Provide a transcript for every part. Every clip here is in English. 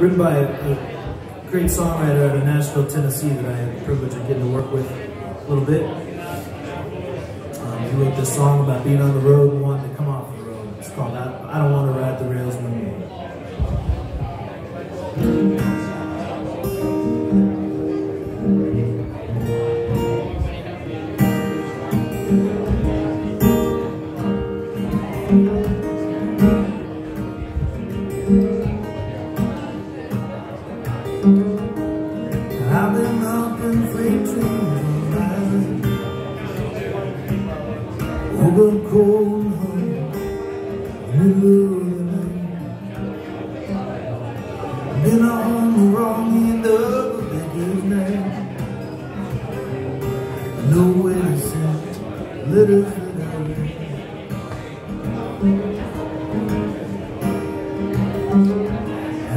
written by a, a great songwriter out of Nashville, Tennessee that I had the privilege of getting to work with a little bit. Um, he wrote this song about being on the road and wanting to come off the road. It's called I, I Don't Want to Ride the Rails No More. thank you run cold in middle of the night. Been on the wrong end of the No way to say. letters that I read.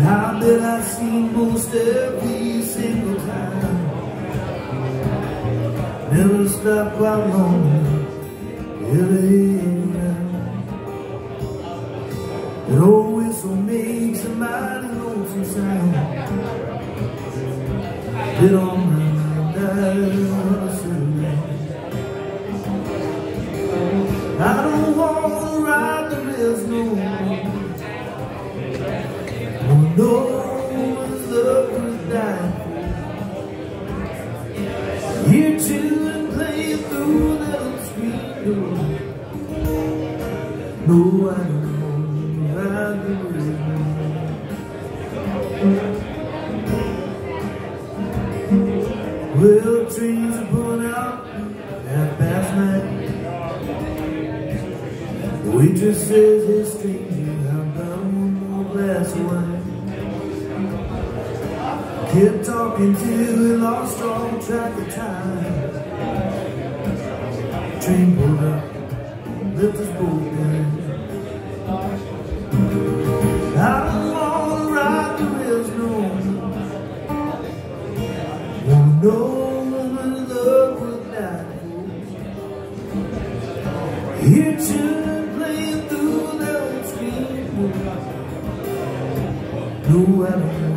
I bet I've seen most every single time. Never stop out lonely. An old whistle makes a mighty lonesome sound. On my I don't want to ride the rails no more. No. No I don't know are pulling out at past night The waitress says it's stranger How about one more glass of wine Keep talking till we lost all track of time same Buddha lived his Buddha. Out the ride no one. Love would die. Here children playing through the screen. No animal.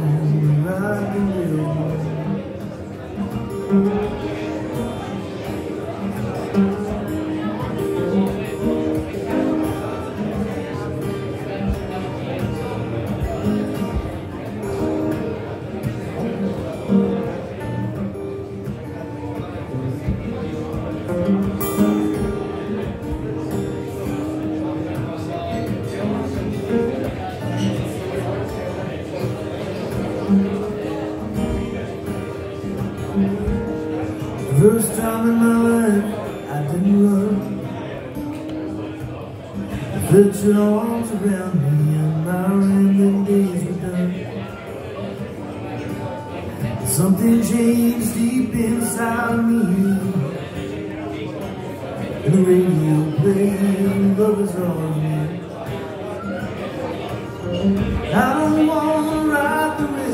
First time in my life I didn't run. I Put your arms around me and my rambling days were done. Something changed deep inside of me. And the radio played Love Is me I don't wanna ride the river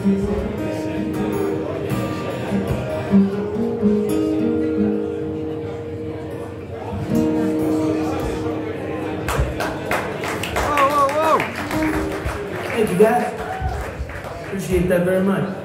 Thank you guys. Appreciate that very much.